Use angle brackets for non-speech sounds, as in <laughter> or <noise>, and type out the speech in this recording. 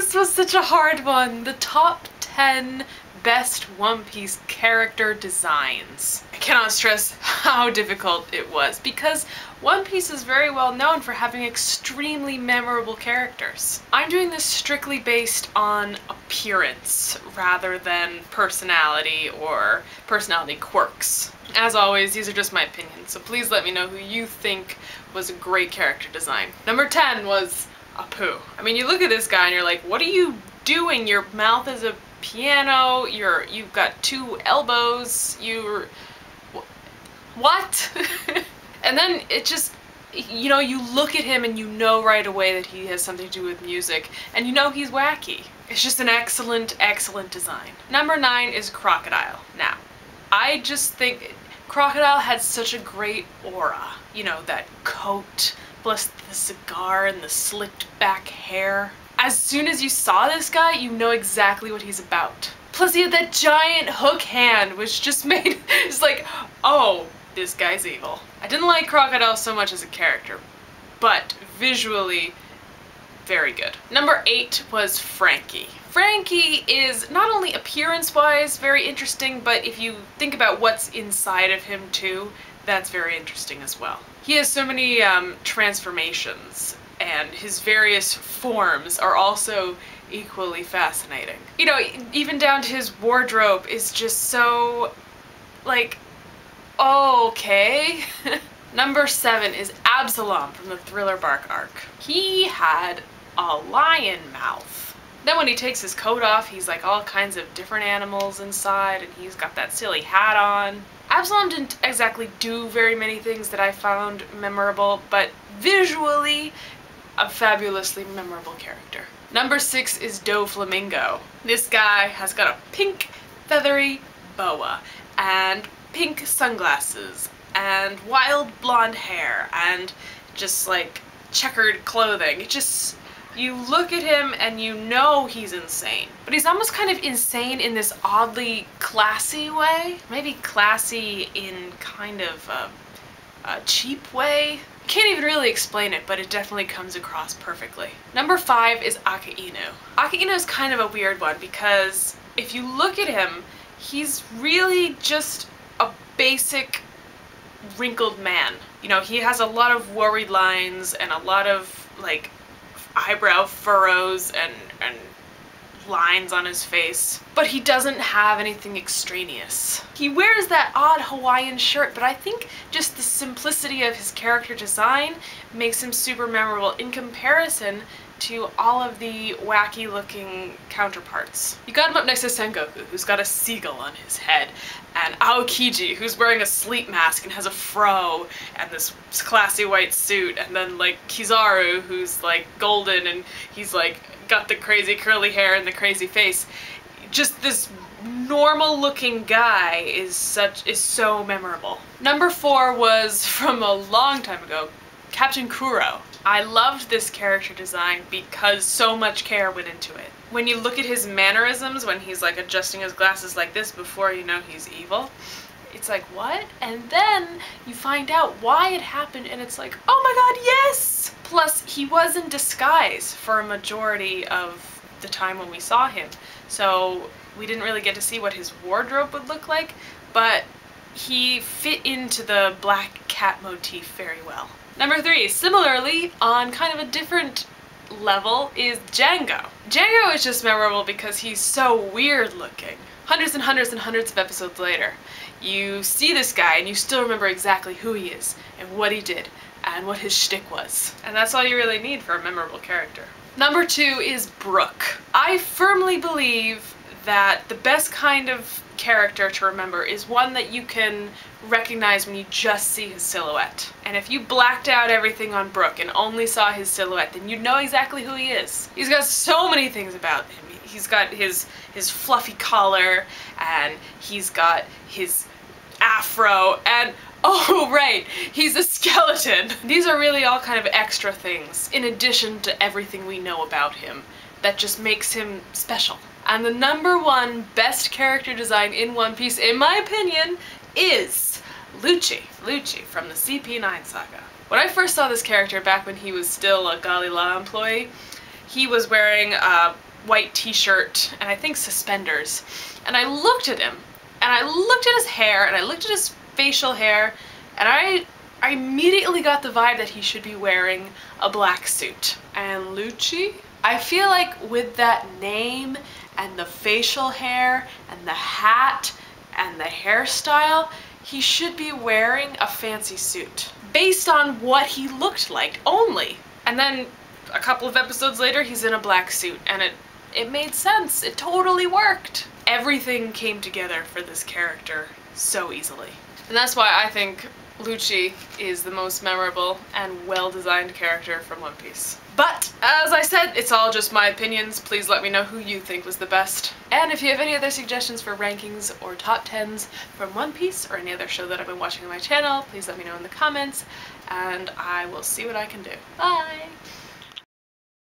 this was such a hard one. The top 10 best One Piece character designs. I cannot stress how difficult it was because One Piece is very well known for having extremely memorable characters. I'm doing this strictly based on appearance rather than personality or personality quirks. As always, these are just my opinions, so please let me know who you think was a great character design. Number 10 was Apu. I mean, you look at this guy and you're like, what are you doing? Your mouth is a piano, you're, you've got two elbows, you're... What? <laughs> and then it just, you know, you look at him and you know right away that he has something to do with music, and you know he's wacky. It's just an excellent, excellent design. Number nine is Crocodile. Now, I just think Crocodile had such a great aura. You know, that coat, plus the cigar and the slicked back hair. As soon as you saw this guy, you know exactly what he's about. Plus he had that giant hook hand, which just <laughs> made, it's like, oh, this guy's evil. I didn't like Crocodile so much as a character, but visually, very good. Number eight was Franky. Franky is not only appearance-wise very interesting, but if you think about what's inside of him too, that's very interesting as well. He has so many um, transformations and his various forms are also equally fascinating. You know, even down to his wardrobe is just so, like, okay. <laughs> Number seven is Absalom from the Thriller Bark arc. He had a lion mouth. Then when he takes his coat off, he's like all kinds of different animals inside and he's got that silly hat on. Absalom didn't exactly do very many things that I found memorable, but visually, a fabulously memorable character. Number six is Doflamingo. This guy has got a pink feathery boa and pink sunglasses and wild blonde hair and just like checkered clothing. It just you look at him and you know he's insane. But he's almost kind of insane in this oddly classy way. Maybe classy in kind of a, a cheap way. Can't even really explain it, but it definitely comes across perfectly. Number five is Aka Inu. Akainu is kind of a weird one because if you look at him, he's really just a basic wrinkled man. You know, he has a lot of worried lines and a lot of like eyebrow furrows and, and lines on his face, but he doesn't have anything extraneous. He wears that odd Hawaiian shirt, but I think just the simplicity of his character design makes him super memorable in comparison to all of the wacky looking counterparts. You got him up next to Sengoku, who's got a seagull on his head, and Aokiji, who's wearing a sleep mask and has a fro and this classy white suit, and then like Kizaru, who's like golden and he's like got the crazy curly hair and the crazy face. Just this normal looking guy is such is so memorable. Number four was from a long time ago, Captain Kuro. I loved this character design because so much care went into it. When you look at his mannerisms when he's like adjusting his glasses like this before you know he's evil, it's like, what? And then you find out why it happened and it's like, oh my god, yes! Plus, he was in disguise for a majority of the time when we saw him. So we didn't really get to see what his wardrobe would look like, but he fit into the black cat motif very well. Number three, similarly, on kind of a different level, is Django. Django is just memorable because he's so weird looking. Hundreds and hundreds and hundreds of episodes later, you see this guy and you still remember exactly who he is and what he did and what his shtick was. And that's all you really need for a memorable character. Number two is Brook. I firmly believe that the best kind of character to remember is one that you can recognize when you just see his silhouette. And if you blacked out everything on Brook and only saw his silhouette, then you'd know exactly who he is. He's got so many things about him. He's got his, his fluffy collar, and he's got his afro, and <laughs> oh right, he's a skeleton. These are really all kind of extra things, in addition to everything we know about him, that just makes him special. And the number one best character design in One Piece, in my opinion, is Lucci. Lucci from the CP9 saga. When I first saw this character back when he was still a Galley-La employee, he was wearing a white t-shirt and I think suspenders. And I looked at him and I looked at his hair and I looked at his facial hair and I I immediately got the vibe that he should be wearing a black suit. And Lucci? I feel like with that name and the facial hair and the hat and the hairstyle, he should be wearing a fancy suit based on what he looked like only. And then a couple of episodes later, he's in a black suit and it it made sense. It totally worked. Everything came together for this character so easily. And that's why I think Lucci is the most memorable and well-designed character from One Piece. But, as I said, it's all just my opinions. Please let me know who you think was the best. And if you have any other suggestions for rankings or top 10s from One Piece or any other show that I've been watching on my channel, please let me know in the comments, and I will see what I can do. Bye!